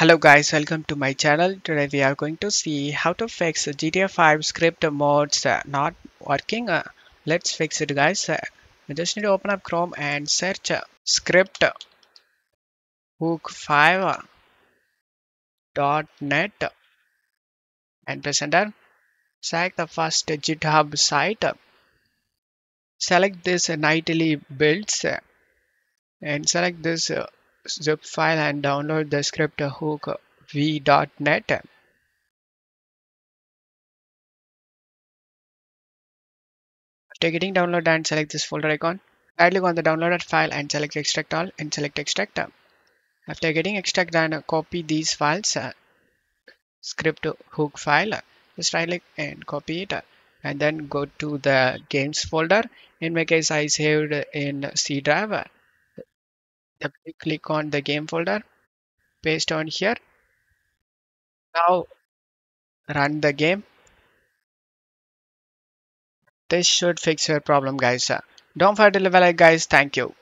Hello guys, welcome to my channel. Today we are going to see how to fix GTA 5 script modes uh, not working. Uh, let's fix it guys. Uh, you just need to open up Chrome and search uh, script hook 5 dot net and press enter. Select the first GitHub site. Select this nightly builds uh, and select this uh, zip file and download the script hook v.net. After getting download and select this folder icon, right click on the downloaded file and select extract all and select extract. After getting extract and copy these files, uh, script hook file, just right click and copy it and then go to the games folder. In my case, I saved in C drive click on the game folder paste on here. Now run the game. This should fix your problem guys. Don't forget to leave a like guys. Thank you